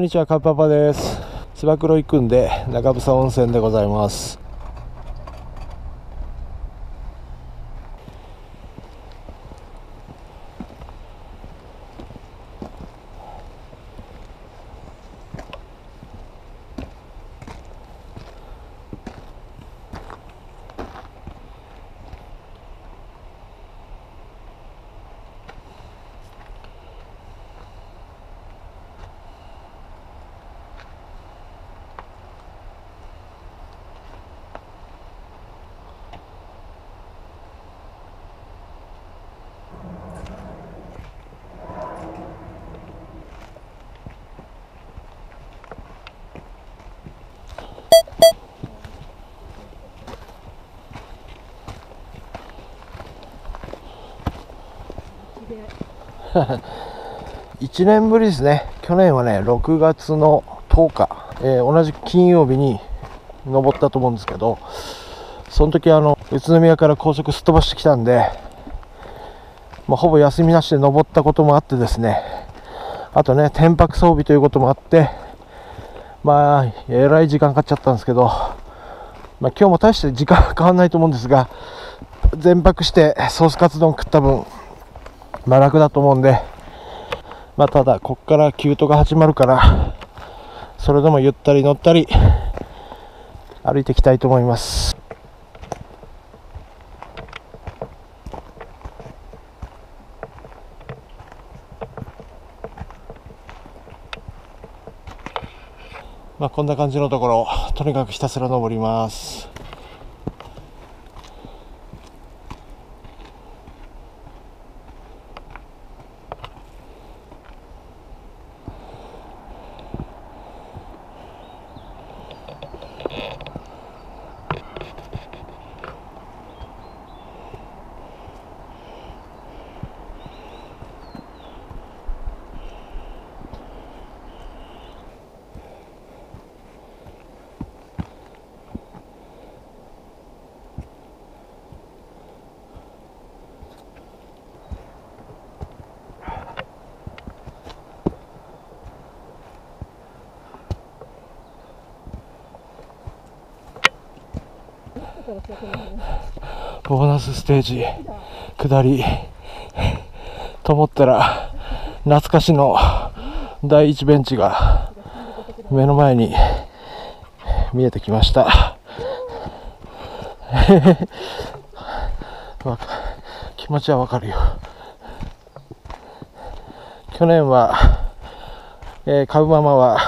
んにちは、カッパパです。つば九郎行くんで、中房温泉でございます。1年ぶりですね。去年はね、6月の10日、えー同じ金曜日に登ったと思うんですけど、その時あの、宇都宮から高速すっ飛ばしてきたんで、まあ、ほぼ休みなしで登ったこともあってですね、あとね、天白装備ということもあって、まあ、えらい時間かかっちゃったんですけど、まあ、今日も大して時間は変わんないと思うんですが、全泊してソースカツ丼食った分、まあ楽だと思うんで、まあただ、こっからキュートが始まるから、それでもゆったり乗ったり、歩いていきたいと思います。まあこんな感じのところ、とにかくひたすら登ります。ボーナスステージ下り。と思ったら懐かしの第一ベンチが目の前に見えてきました。気持ちはわかるよ。去年は、えー、買うママは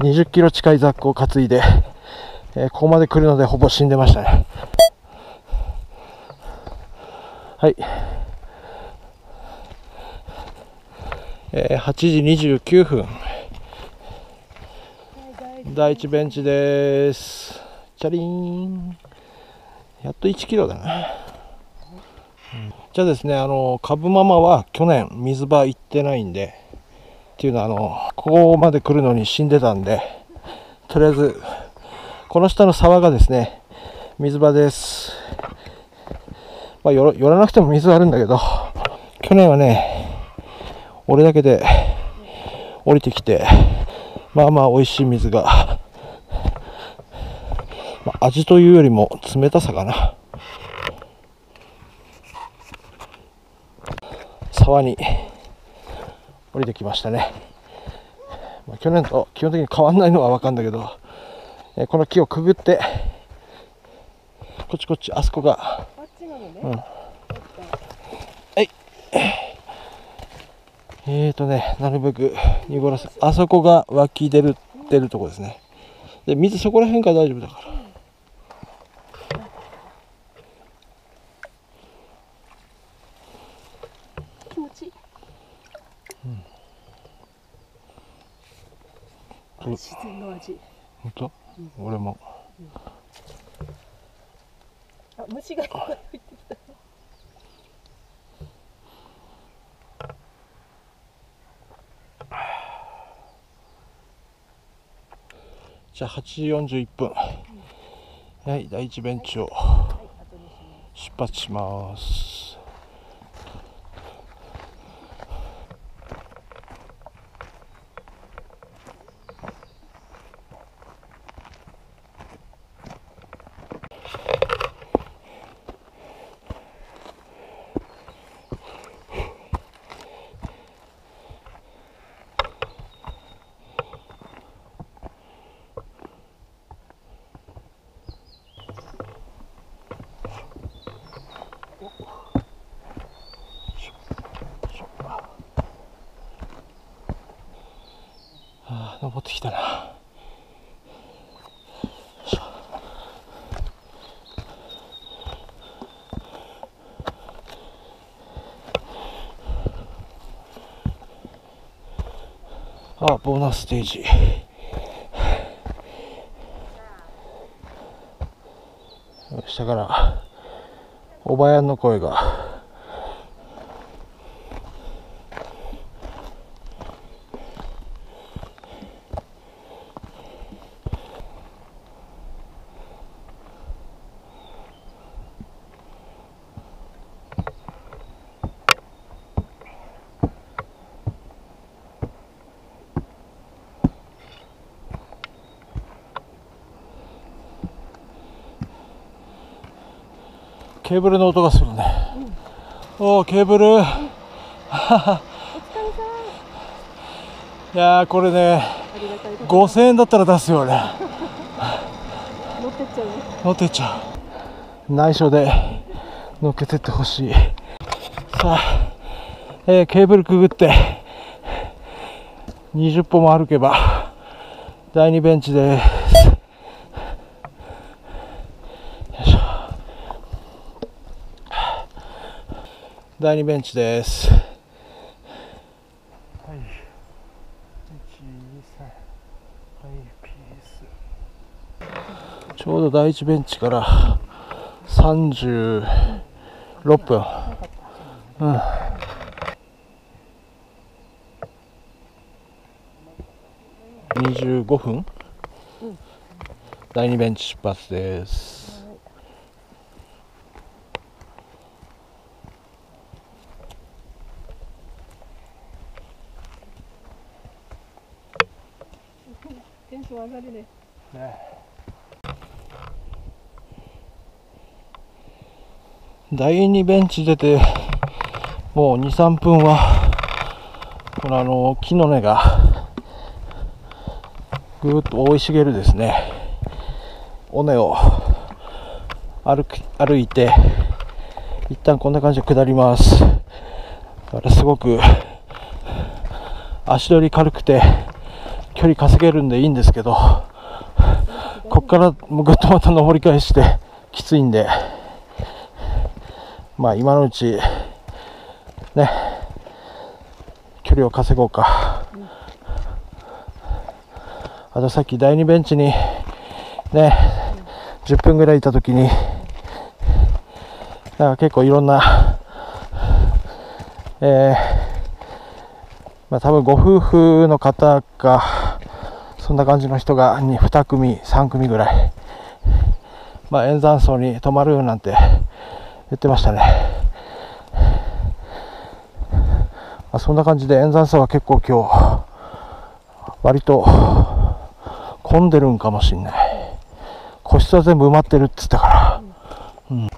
20キロ近いザックを担いで、えーここまで来るのでほぼ死んでましたねはい。えー8時29分。第一ベンチです。チャリン。やっと1キロだな。うんじゃあですね、あの、株ママは去年水場行ってないんで、っていうのは、あの、ここまで来るのに死んでたんで、とりあえず、この下の沢がですね、水場です。まあ、寄ら寄らなくても水あるんだけど、去年はね、俺だけで降りてきて、まあまあ美味しい水が、まあ、味というよりも冷たさかな。沢に降りてきましたね。まあ、去年と基本的に変わんないのは分かんだけど、えーこの木をくぐって、こっちこっち、あそこが、あっちなのね。うんえーとね、なるべく濁らせ、あそこが湧き出る、出るとこですね。で、水そこら辺から大丈夫だから。気持ちいい。うん自然の味。本当俺も。あ、虫がいっぱい入ってきた。じゃあ8時41分。はい、第一ベンチをはい、後にします。登ってきたな。あ、ボーナスステージ。下から、おばやんの声が。ケーブルの音がするね、おおケーブル、いやーこれねありがたいこと5000円だったら出すよ俺。乗ってっちゃうね。乗ってっちゃう。内緒で乗っけてってほしい。さあ、えーケーブルくぐって20歩も歩けば第2ベンチですよいしょ第2ベンチですはい123はいピースちょうど第1ベンチから36分。うん。25分、第2ベンチ出発です。テンション上がるね。第2ベンチ出てもう23分はこのあの木の根がぐーっと生い茂るですね。尾根を歩く歩いて一旦こんな感じで下ります。だからすごく足取り軽くて距離稼げるんでいいんですけどこっからぐっとまた登り返してきついんで。まあ今のうちね距離を稼ごうか、あとさっき第2ベンチにね10分ぐらいいた時になんか結構いろんなえーまあ多分ご夫婦の方かそんな感じの人がに2組3組ぐらいまあ円山荘に泊まるなんて言ってましたね。まあ、そんな感じで円山荘は結構今日割と混んでるんかもしんない。個室は全部埋まってるって言ってたから。うん。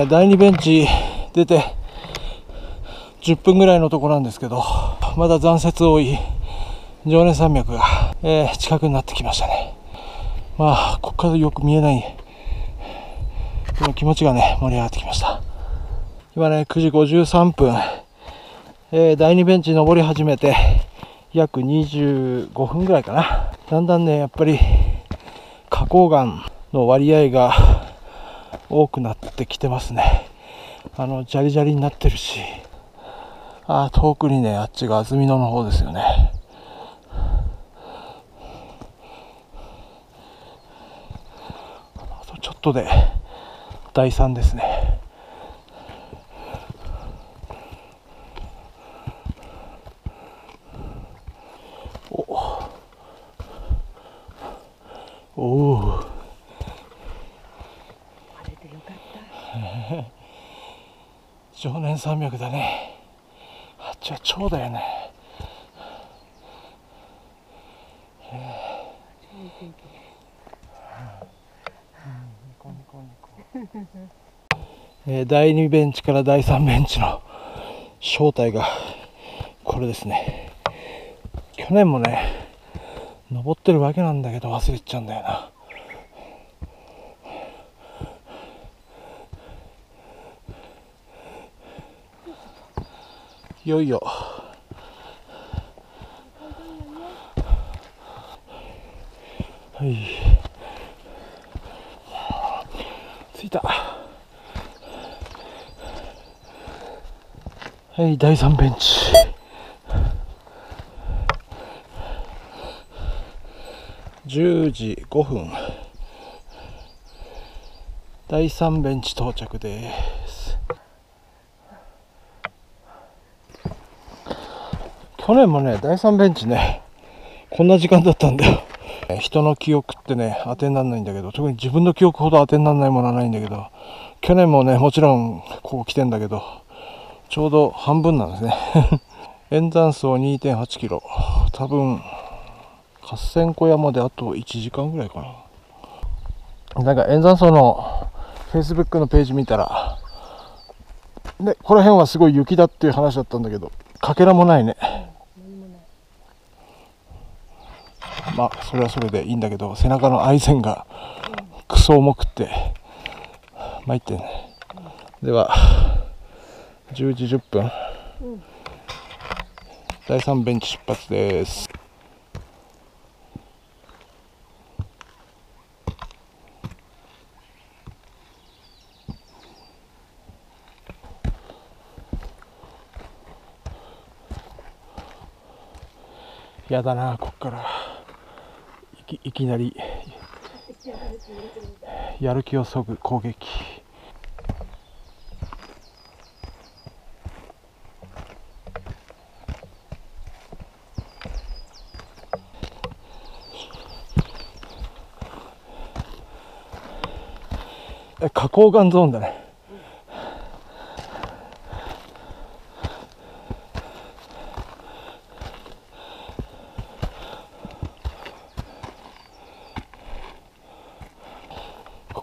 ね、第2ベンチ出て10分ぐらいのとこなんですけど、まだ残雪多い常年山脈が、えー近くになってきましたね。まあ、ここからよく見えない、でも気持ちがね、盛り上がってきました。今ね、9時53分、えー第2ベンチ登り始めて、約25分ぐらいかな。だんだんね、やっぱり、花崗岩の割合が多くなってきてますね。あの、ジャリジャリになってるし、あ遠くにね、あっちが安曇野の方ですよね。あとちょっとで第3ですね。おおおお。晴れてよか常年山脈だね。あっちは蝶だよね。えー第2ベンチから第3ベンチの正体がこれですね。去年もね登ってるわけなんだけど忘れちゃうんだよな。いよいよ。はい。着いた。はい第3ベンチ。10時5分。第3ベンチ到着です。去年もね第3ベンチねこんな時間だったんだよ。人の記憶ってね当てにならないんだけど特に自分の記憶ほど当てにならないものはないんだけど去年もねもちろんここ来てんだけどちょうど半分なんですね。演山層2 8キロ。多分合戦小屋まであと1時間ぐらいかな。なんか演山層の Facebook のページ見たらでこの辺はすごい雪だっていう話だったんだけどかけらもないね。まあそれはそれでいいんだけど背中の愛線がクソ重くって参ってね。では10時10分、第3ベンチ出発です。やだなこっから。きいきなりやる気をそぐ攻撃。花崗岩ゾーンだね。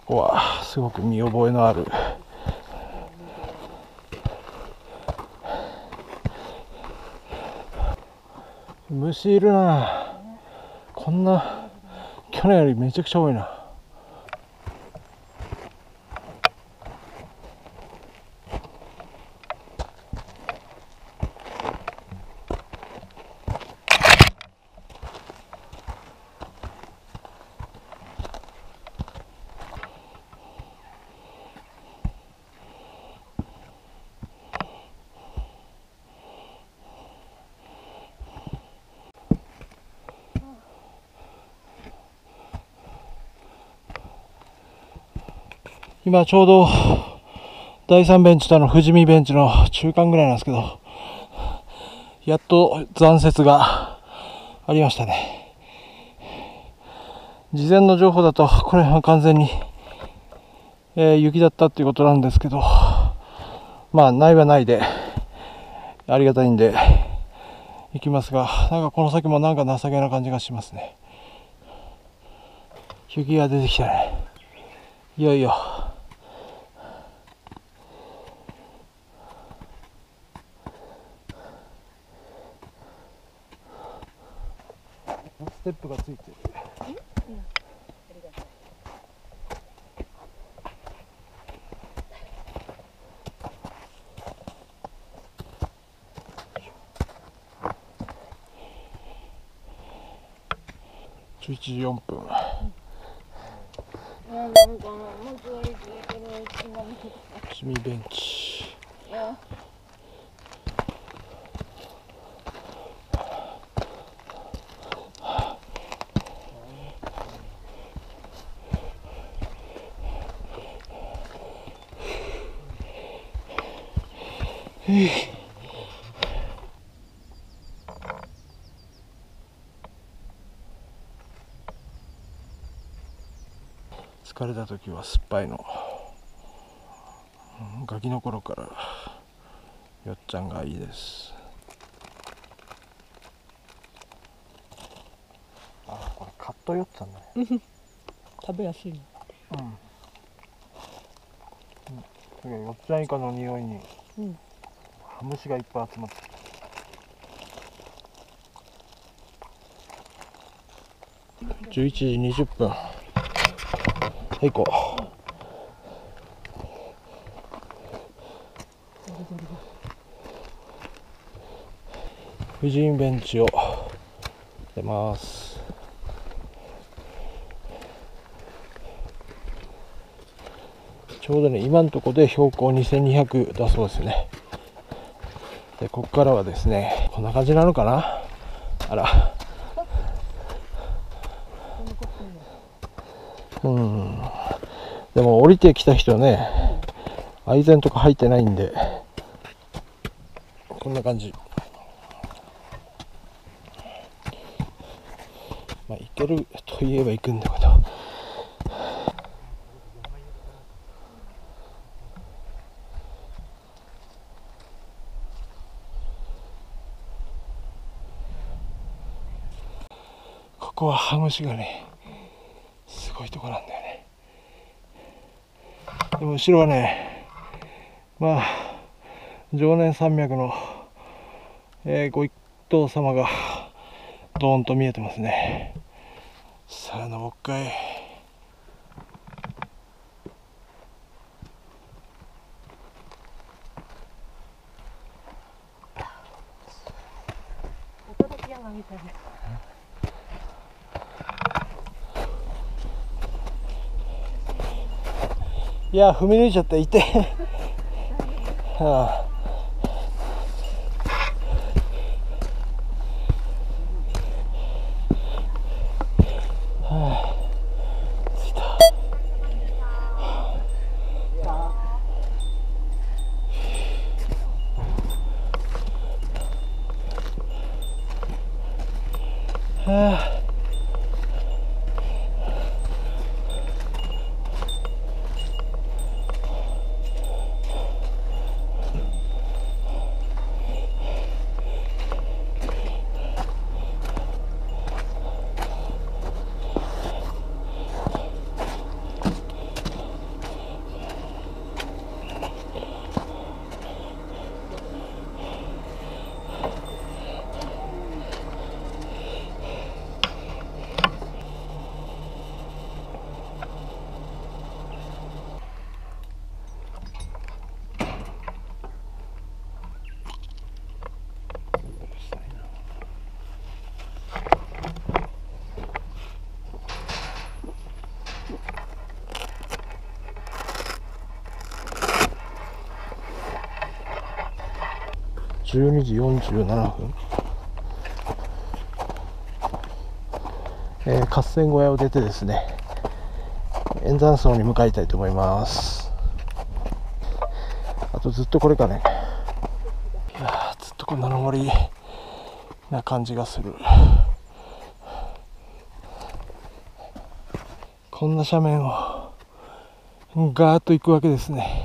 ここはすごく見覚えのある。虫いるな。こんな去年よりめちゃくちゃ多いな。今ちょうど第3ベンチとの富士見ベンチの中間ぐらいなんですけどやっと残雪がありましたね。事前の情報だとこれは完全に、えー雪だったっていうことなんですけどまあないはないでありがたいんで行きますがなんかこの先もなんか情けな感じがしますね。雪が出てきたね。いよいよステップがついてる。11時4分。なんかもうちょいついてる今見て趣味ベンチ疲れた時は酸っぱいの。うんガキの頃からよっちゃんがいいです。あこれカットよっちゃんだね。食べやすいのうん、うん、よっちゃんイカの匂いにうん。ハムシがいっぱい集まって。11時20分はい行こう。婦人ベンチを出ます。ちょうどね今のとこで標高2200だそうですね。でここからはですねこんな感じなのかな？あら。うん。でも降りてきた人はね愛禅とか入ってないんでこんな感じ。まあ行けるといえば行くんだけど。ここはハムシがねごいとこなんだよね。でも後ろはねまあ常年山脈の、えーご一等様がドーンと見えてますね。さあ登っかい音だけ山みたいな。いや踏み抜いちゃった。い。てはあ。はあ。12時47分、えー合戦小屋を出てですね円山荘に向かいたいと思います。あとずっとこれかね。いやずっとこんな登りな感じがする。こんな斜面をガーッと行くわけですね。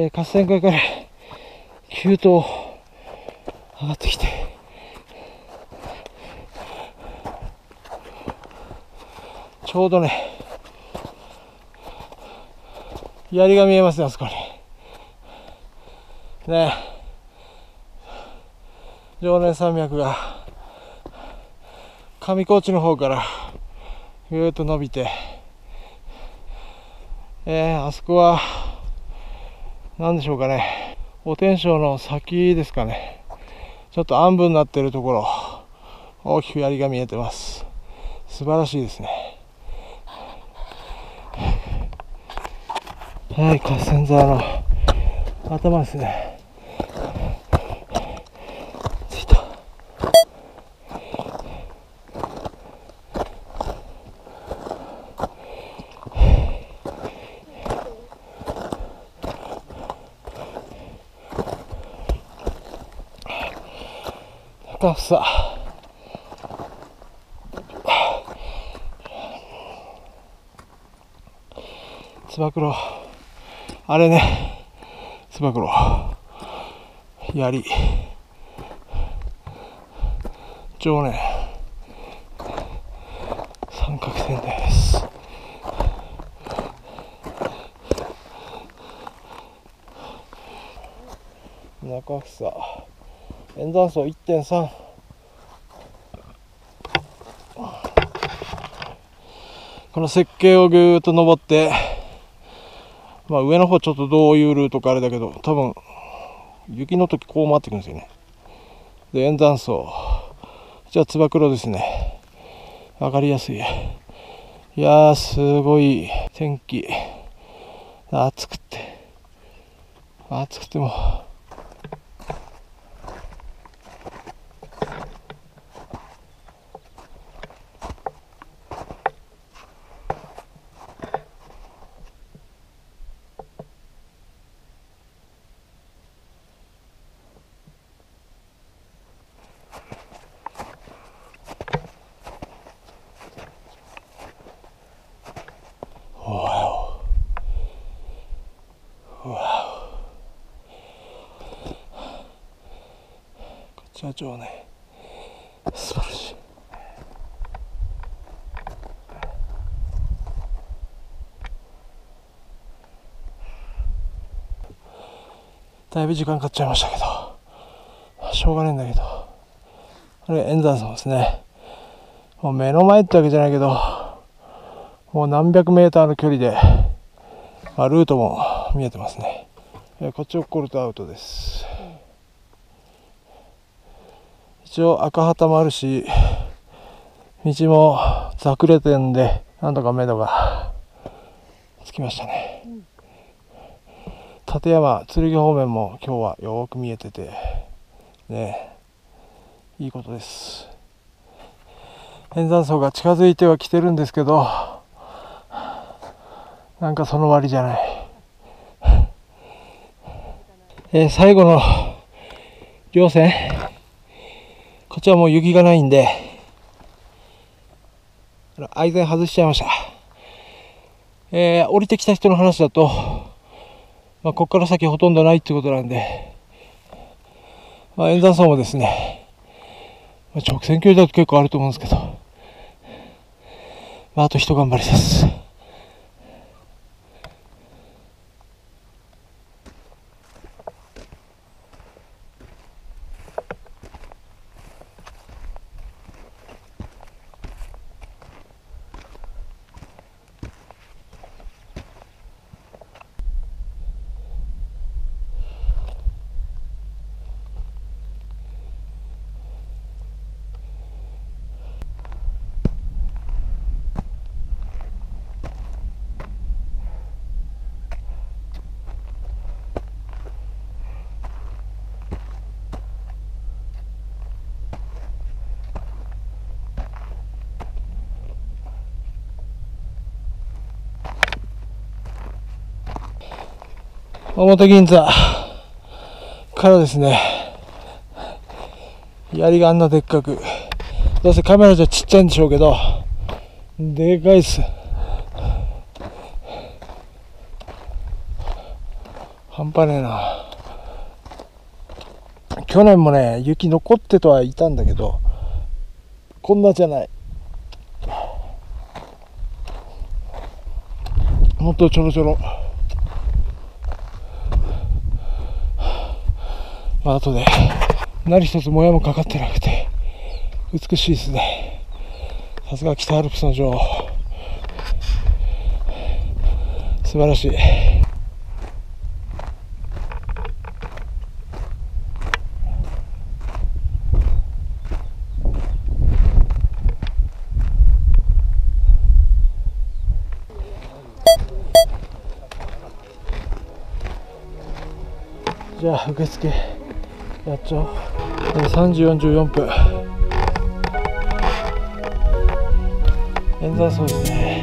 え、合戦会から急登上がってきて。ちょうどね槍が見えますねあそこに。ね。常年山脈が上高地の方からぐーっと伸びて。えー、あそこは何でしょうかね。お天章の先ですかね。ちょっと暗部になっているところ大きく槍が見えてます。素晴らしいですね。はい合戦沢の頭ですね。高さ。つば九郎。あれね。つば九郎。槍。常年三角線です。中房。演山層1.3この設計をぐーっと登ってまあ上の方ちょっとどういうルートかあれだけど多分雪の時こう回ってくるんですよね。で演山層じゃあつば九郎ですね。分かりやすい。いやーすごい。天気。暑くて。暑くても。社長ね。素晴らしい。だいぶ時間かかっちゃいましたけど。しょうがないんだけど。これ円山さんですね。もう目の前ってわけじゃないけど。もう何百メーターの距離で、まあ、ルートも見えてますね。こっちを来るとアウトです一応赤旗もあるし道もざくれてんでなんとか目処がつきましたね、うん、立山剣方面も今日はよく見えててねいいことです。円山層が近づいてはきてるんですけどなんかその割じゃない。え、最後の稜線。こっちはもう雪がないんで、愛線外しちゃいました。えー、降りてきた人の話だと、まあ、ここから先ほとんどないってことなんで、まあ、演山層もですね、まあ、直線距離だと結構あると思うんですけど、まあ、あと一頑張りです。表銀座からですね、槍があんなでっかく、どうせカメラじゃちっちゃいんでしょうけど、でかいっす。半端ねえな。去年もね、雪残ってとはいたんだけど、こんなじゃない。もっとちょろちょろ。まあ後で何一つもやもかかってなくて美しいですね。さすが北アルプスの女王。素晴らしい。やっちゃ3時44分。演算そうですね。